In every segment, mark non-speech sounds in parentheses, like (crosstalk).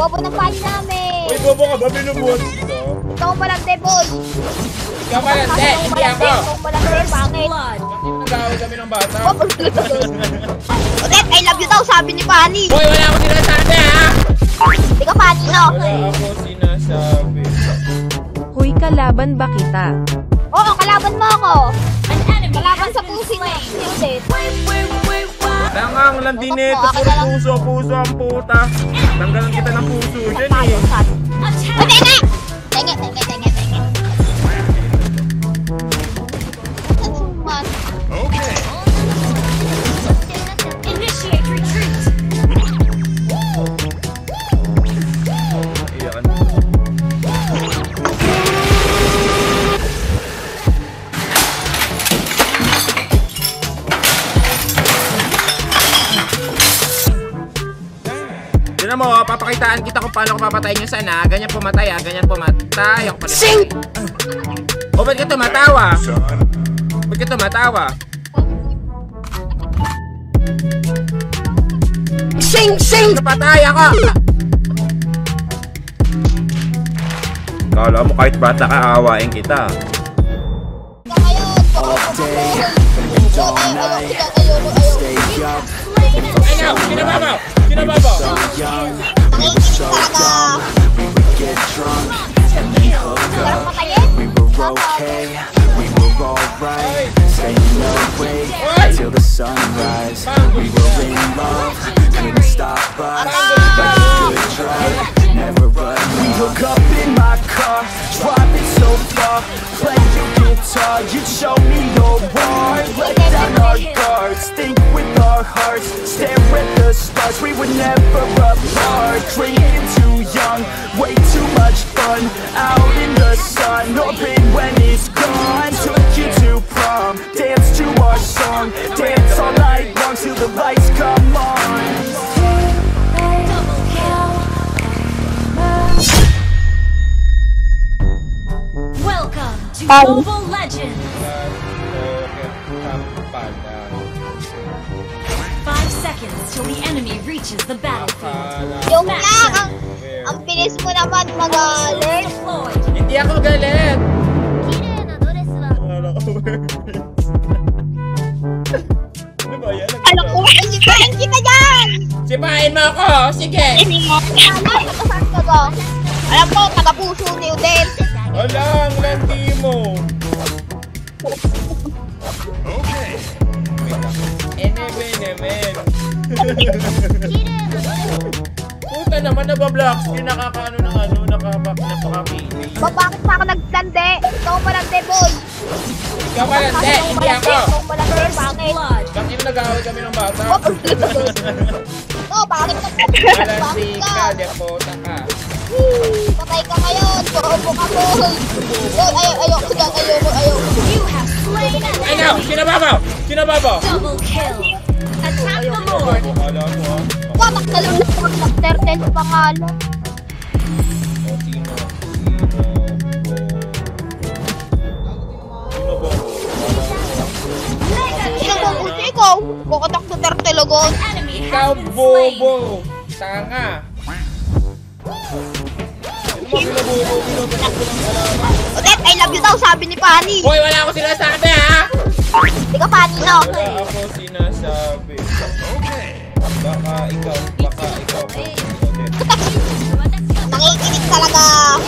Bobo ng pani namin. Uy, bobo ka ba? Binubuhat kita. Ikaw pa lang, boy. Ikaw pa lang, hindi. Hindi ako. Ikaw pa lang, de, pangit. Nag-away kami ng bata. Udet, I love you daw, sabi ni Pani. Hoy, wala akong sinasabi ha! Hindi ka Pani, no? Wala ako sinasabi. Huy kalaban ba kita? Oo, kalaban mo ako. Kalaban sa pusi ni ni Udet. Tangang lang din ito. Puro puso, puso ang puta. Tanggalan kita ng puso dyan eh. sat. O, yung sana. Ganyan pumatay ah, ganyan pumatay. Ako pala. Sing! O, ba't ka tumatawa? Ba't ka tumatawa? Sing! Sing! Napatay ako! Kala mo kahit bata ka, aawain kita. Ka boy. Bobo, ayaw, ayaw, ayaw, ayaw. Ayaw! Kinababaw! Kinababaw! Nanginginig talaga. Sarap okay, we were alright. Staying awake till the sunrise. We were in love, couldn't stop us. Like a good drug, Mobile Legends. Five seconds till the enemy reaches the battlefield. Yung lang, ang, ang bilis mo naman. Deployed. Hindi ako galit! Ko Ano ba yan? Alam ko, isipahin kita dyan! Sipahin mo ako! Sige! Ano, saan ka ba? Alam ko, taga-puso ni Udet. Wala, ang landi mo! Okay. Eneme, enemen. Puta naman, nabablock screen, nakakaano ng ano, nakabak, napakapili. Ba, bakit pa ako nagsande? Ikaw pa lang, de, boy. Ikaw pa lang, hindi, hindi ako! Ikaw pa lang, de, bakit? Bakit nag-away kami ng bata? Oh, bakit (laughs) ka? Walang Bakit ka, ka? deputa ka. Patay ka ngayon. Bobo ka, boy. Boy, ayaw, ayaw ko dyan. Ayaw ko, ayaw ko. You have slain an enemy. Kinababaw! Kinababaw! Double kill. Attack the Lord. Kala mo, ah. Watak na lang na Chapter 10 sa pangalan. O, sino? Sino po? Sino po? Sino mo gusto ikaw? Kukatak sa Tertelagon. Enemy Ikaw, bobo! Tanga! Udet, I love you daw, sabi ni Pani. Hoy, wala akong sinasabi, ha? Hindi ka Pani, no? Wala ako sinasabi. Baka ikaw, baka ikaw. Odette. Nanginginig talaga.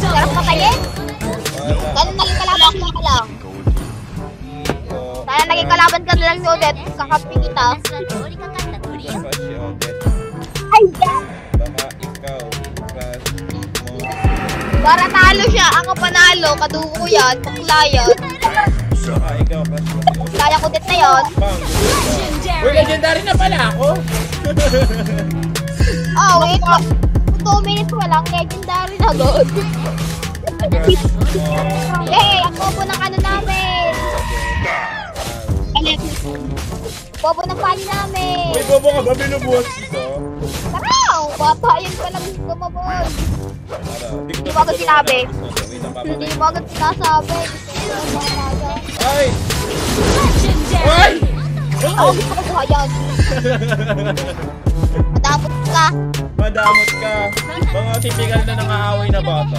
Sarap patayin. Ganun naging kalaban ka lang. Ikaw. Sana naging kalaban ka na lang ni Udet. Kakampi kita. Odette. Ay, yan. Para talo siya. Ako panalo. Kadugo yan. Bakla yan. Kaya ko dit na yun. Uy, Legendary. na pala ako! Oh, wait. 2 minutes pa lang. Legendary na doon. (laughs) Hey, ang bobo ng ano namin. Alam. Bobo ng pani namin. Uy, bobo ka ba? Kita? Taraw! Babayan ka lang boy. Hindi mo agad sinabi. Hindi mo agad sinasabi. Ay! Ay! Ako gusto ko buhayan. (laughs) Madamot ka. Madamot ka. Mga typical na nangaaway na bata.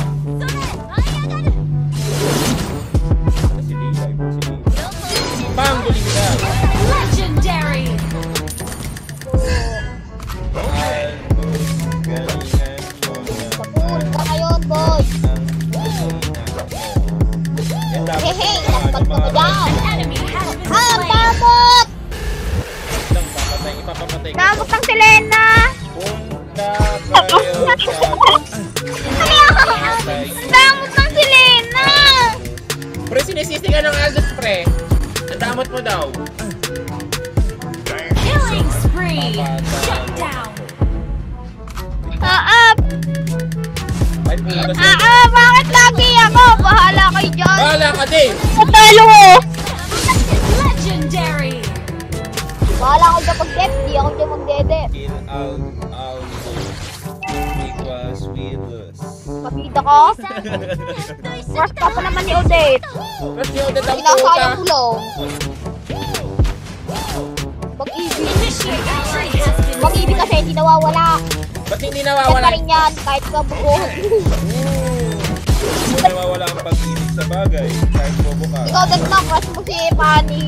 Bahala ka din. Patalo mo! Legendary! Bahala kayo dyan mag-dep. Di ako dyan mag-dede. Kill out, out. Because we lose. Kapita ka? Crush ka pa naman ni Odette. Tapos yung ulit ang Sinasayang puta. kulong. Pag-ibig. Pag-ibig kasi hindi nawawala. Ba't hindi Yan pa nawawala? rin yan, kahit kabukuhan. Hindi nawawala ang pag-ibig sa bagay. Kahit bobo ka. Ikaw din na, crush mo si Fanny.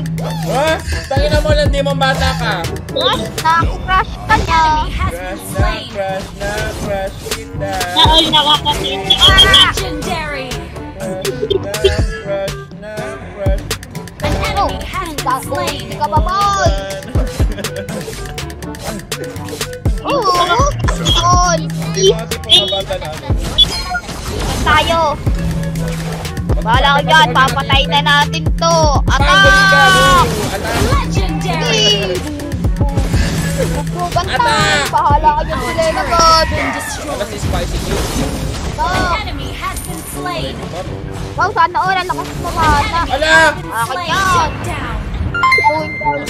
Ha? Tangina mo lang, di mo bata ka. Crush na, crush ka niya. Crush na, crush na, crush kita. Ay, nakakatingin ka. Legendary! Crush na, crush na, crush An enemy has been slain! Hindi ka pa, boy. Oo, all. Ano. Tayo. Bahala ko dyan, papatay na natin to. Ka. Atak. Legendary! Bubugan tayo. Bahala ka dyan sila na God. Tapos si Spicy slain! Wow, sana all. Ang lakas mo mana. Ala! Akin yan.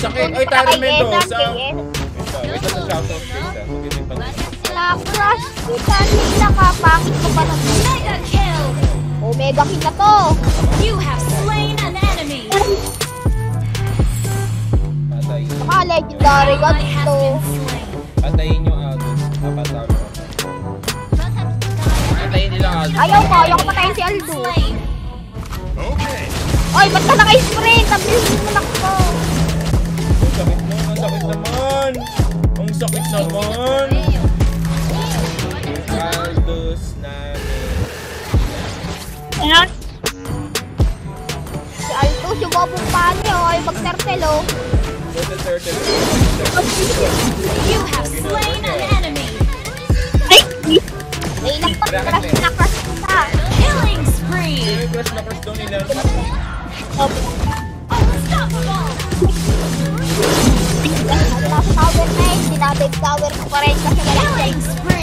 Sakit. Oy, Tara Mendoza. Wait, ito sa shoutout guys ah. Huwag yung pag- Na-crush kita nila kapangit ko pa ng Mega kill! Omega King na to. You have slain an enemy! Patay. Baka legendary god to. Patayin yung Aldous. Napatay mo. Patayin nila Aldous. Ayaw ko, ayaw ko patayin si Aldo. Slain! Oy, ba't ka naka-sprint? Ang bilis mo nakbo. Ang sakit mo. Ang sakit naman. Ang sakit naman. Aldous namin. Si Aldo, sumobong pa niya. Oy, mag-turtle oh. Turtle, turtle. You have slain an enemy! May ilang pa crush na crush kita. Killing spree! Yung crush na crush daw nila. Unstoppable! Nasa tower na eh. Dinadave tower ko pa rin kasi wala siya. Killing spree!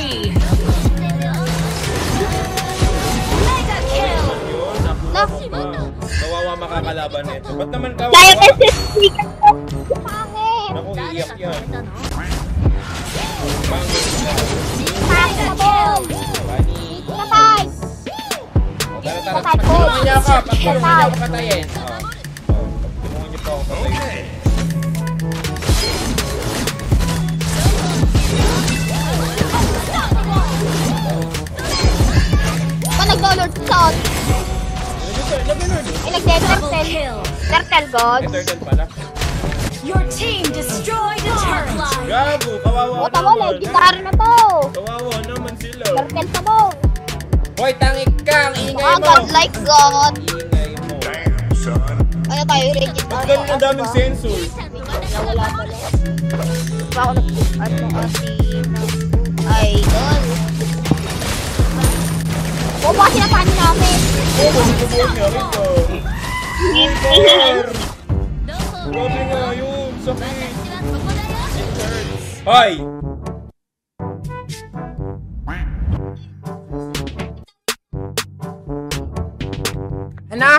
Kawawa makakalaban nito. Ba't naman Dahil kawawa? SSC ka to. Pangit. Naku, iiyak yan. Pangit na. Pangit na boy. Bunny. Patay. O, tara, tara. Patay po. Pagtulungan niya ako. Pagtulungan niya Patay. ako patayin. O, o, Pagtulungan niyo po ako patayin. Pa nag-dollar shot. Ay, Double nagde-turtle. kill! Turtle god. Turtle pala. Your team destroyed a turret! Gago, kawawa O, tamo, naman. legendary na to. Kawawa naman sila. Turtle sa mo. Hoy, tangik ka! Ang ingay Ah, mo! god like god. Ingay mo. Ano tayo, legendary. Ba't ganun ang daming sensors? Wala pala. Pa ako nag ano kasi idol. O ba sinasabi namin? Oh, magbubuhat niya rin ko. Power! Grabe nga yun, sakit. Hoy! Ano?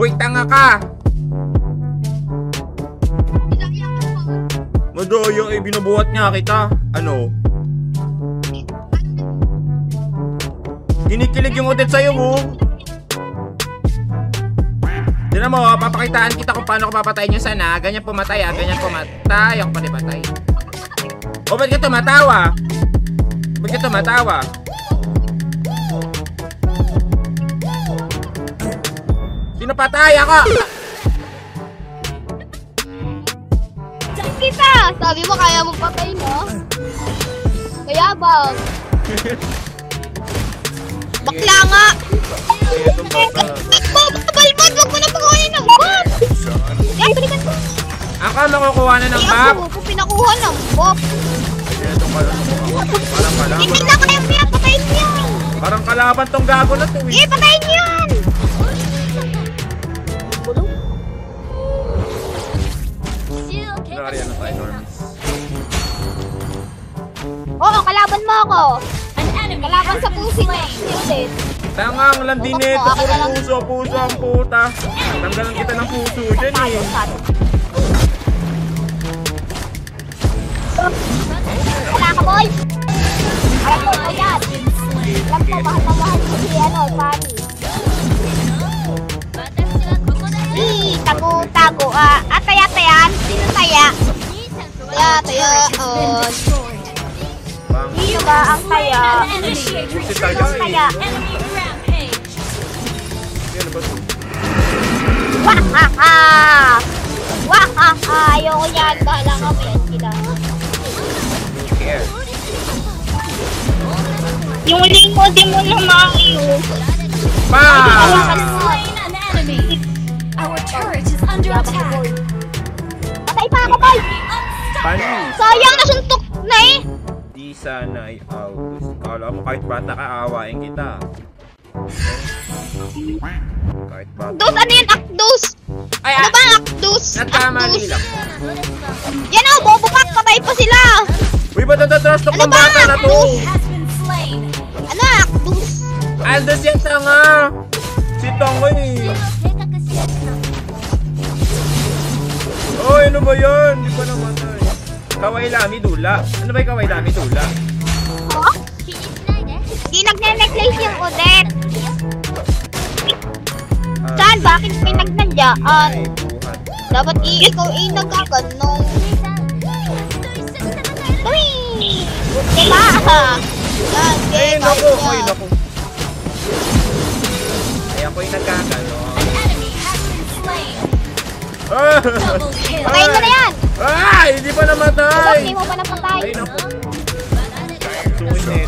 Uy, tanga ka! Madaya eh, binubuhat niya kita. Ano? Kinikilig yung udet sa'yo mo. Tignan mo, oh, papakitaan kita kung paano ko papatayin yung sana. Ganyan pumatay ah, ganyan pumatay. Ako pa di patay. O, ba't ka tumatawa? Ba't ka tumatawa? Sino patay ako? Kita! Sabi mo kaya mong patay, no? Kaya bang? (laughs) Bakla nga! Balbon! Huwag mo na pagkuhanin ng Bob! Yan, balikan mo! Ako makukuha na ng map. ako ko pinakuha ng pala. Parang kalaban. Hindi na kaya mo yan! Patayin yan! Parang kalaban tong gago na to eh. Eh, patayin yan! Sorry, ano tayo. Oo, kalaban mo ako! Kalaban sa pusi mo! slain. Shielded! Tangang landi nito, puro puso, puso ang puta. Tanggalan kita ng puso dyan eh. Wala ka, boy! Alam ko, ayan! Alam ko, mahal na mahal ko si, ano, Fanny. Ih, tago-tago, ah. Ah, taya-tayan? Sino taya? Taya-taya, oh. Enemy rampage. Yan ba to? Wahaha! Wahaha! Ayoko yan. Bahala ka mo yan sila. Yung lingko, di mo na an enemy. Our turret is under attack. Patay pa ako, boy! Panis. Sayang, nasuntok na eh! Di sana ay autos. Kala mo kahit bata ka, awain kita. Kahit bata. Dos, ano yun? Akdos! Ay, Ano ba ang Akdos? nagkamali lang. Yan o, bobo ka! Patay pa sila! Uy, ba't natatrust Ano ng ba? bata na to? Ano, Akdos? Aldas yung tanga! Si Tongo eh. Oy, ano ba yan? Di pa namatay. Kaway Lami Dula. Ano ba yung Kaway Lami Dula? Oh? Di nagne-necklace yung Odette. Ah, Saan? Bakit? Ay, buhat. Dapat i ikaw ay nagkaganong. Uy! Diba? Yan, Ay, naku. Ay, naku. Ay, ako'y nagkagano. An enemy has been slain. Ah! Double kill. Na yan! Ay, hindi pa namatay! Hindi mo pa napatay. Ay, naku.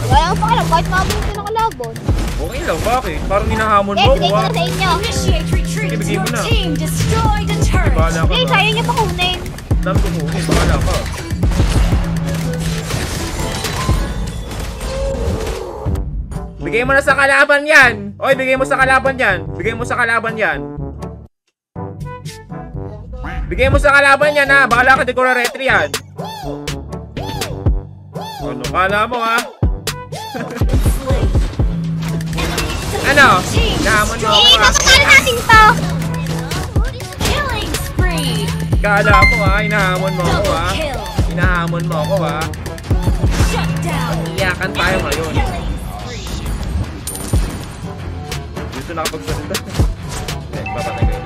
Wala akong pakialam kahit mabuti na kalabon. Okay lang, bakit? Parang hinahamon Eh, mo bigay ako ko ah. na sa inyo. Sige, bigay mo na. team destroyed a turret. Bahala ka Eh, na. kaya niyo pa kunin. Dami ko muna, bahala ka. Bigay mo na sa kalaban yan! Oy, bigay mo sa kalaban yan! Bigay mo sa kalaban yan! Bigay mo sa kalaban yan ha! Bahala ka, di ko na retry yan! Ano kala mo ha? (laughs) ano? Nahamon mo ako ha? papatalo natin to. Kala mo ha? Inahamon mo ako ha? Inahamon mo ako ha? Iyakan tayo ngayon. Gusto nakapagsalita. Eh, papatay ko yun.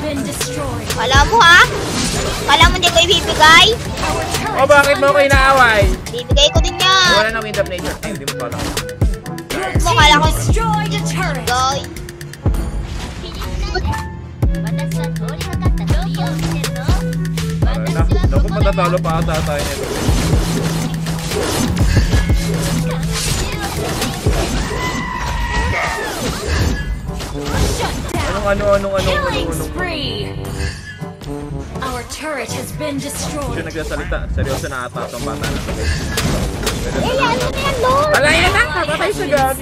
Kala mo ha? Kala mo hindi ko ibibigay? O bakit mo under inaaway? Bibigay ko din yan. Wala na wind of nature. Ay, hindi mo pala. Your Mo, kala ko-. Guy. Naku, matatalo pa ata tayo nito. Ano, anong, anong, anong, anong. Our turret has been Siya destroyed. nagsasalita. Seryoso na ata itong bata na to. Eh, yan mo na yan, Lord. Wala yan na! Patay sa gag!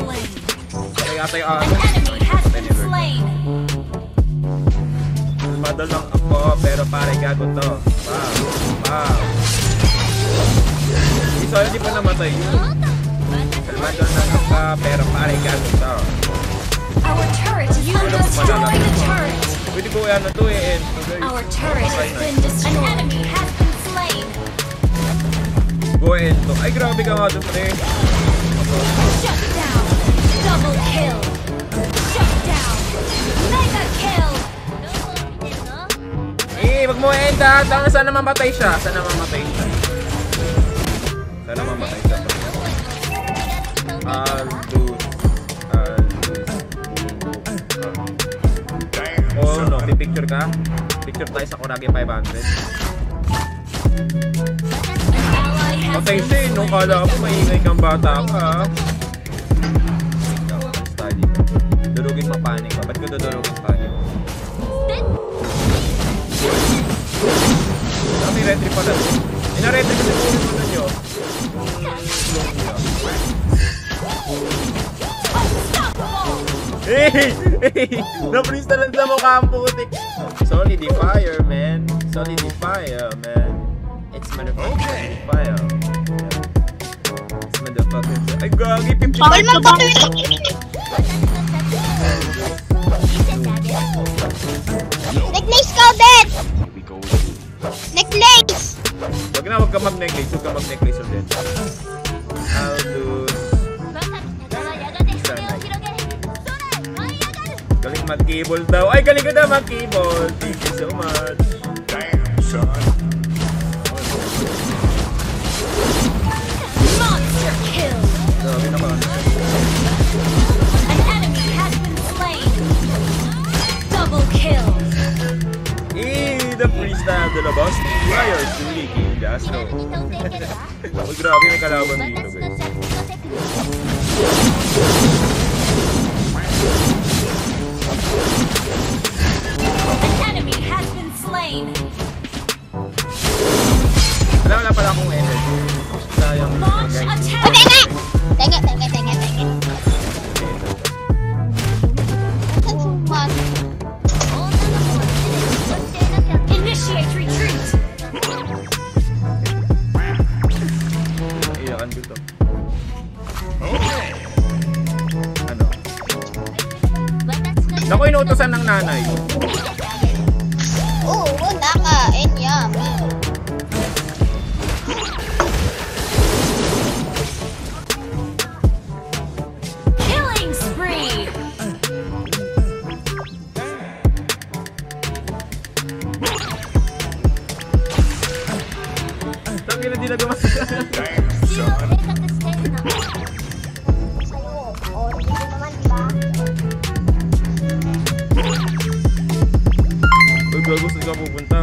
Kaya tayo An ano. enemy has been slain. Madal lang ako, pero pare gago to. Wow. Wow. Isa hindi pa namatay yun. Madal lang ako, pero pare gago to. Our turret is under destroyed a turret. Pwede ko yan na to eh. eh. Our turret has been destroyed. An enemy has been slain. Go ahead to. Ay, grabe ka nga doon, pre. Shut down. Double kill. Shut down. Mega kill. Huwag mo end ha. Sana, sana mamatay siya. Sana mamatay siya. Sana mamatay siya. Aldous. Aldous. Pipicture ka? Picture tayo sa Kurage 500. An ally has Patay siya eh. Nung kala ko maingay kang bata ka. Basta dito. Durugin mo panik ka. Ba't ko dudurugin panik? Ah, may retry pala. Ina-retry ko ulit mo nyo. Hey! Hey! Na-freeze na lang sa mukha ang putik. Solidifier, man. Solidifier, man. It's motherfucking solidifier. It's motherfucking... Ay, gagi! 50 Bawal magpatuloy. Necklace ka, Bet! Necklace! Wag na, wag ka mag-necklace. Wag ka mag-necklace ulit. I'll do... Mag-cable daw. Ay, galing ka na mag-cable. Thank you so much. monster kill. Grabe naman. An enemy has been slain. Double kill. Eh, the freestyle to the boss. Fire to King Astro. Oh, (laughs) grabe may kalaban dito, guys. Wala, wala pala akong energy. Sayang. Launch guys. attack. O, tenga! Tenga, tenga, tenga, tenga. Initiate retreat. Iyakan ko to. Ano? Naku, inuutosan ng nanay. Ka pupunta?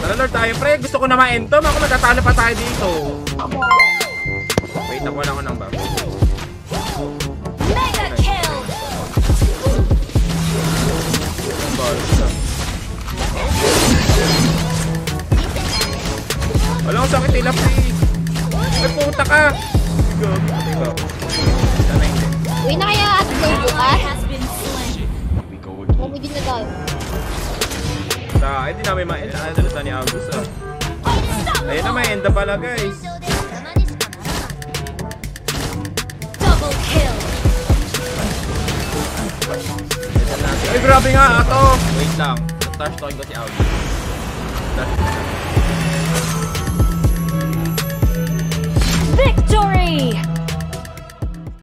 Tara, Lord, tayo, pre. Gusto ko na ma-entom. Ako magkatalo pa tayo dito. Wait, ako lang ako ng Sakit nila, pre. Nagpunta ka. Hindi. Uwi na kaya at go bukas? slain. Mamudin na tayo. Sa, ay, di namin ma-endalita ni August, ah. Ayun na, may enda pala, guys. Double kill. Ay, grabe nga, ato. Wait lang. Touch talking ko si August. Touch Victory.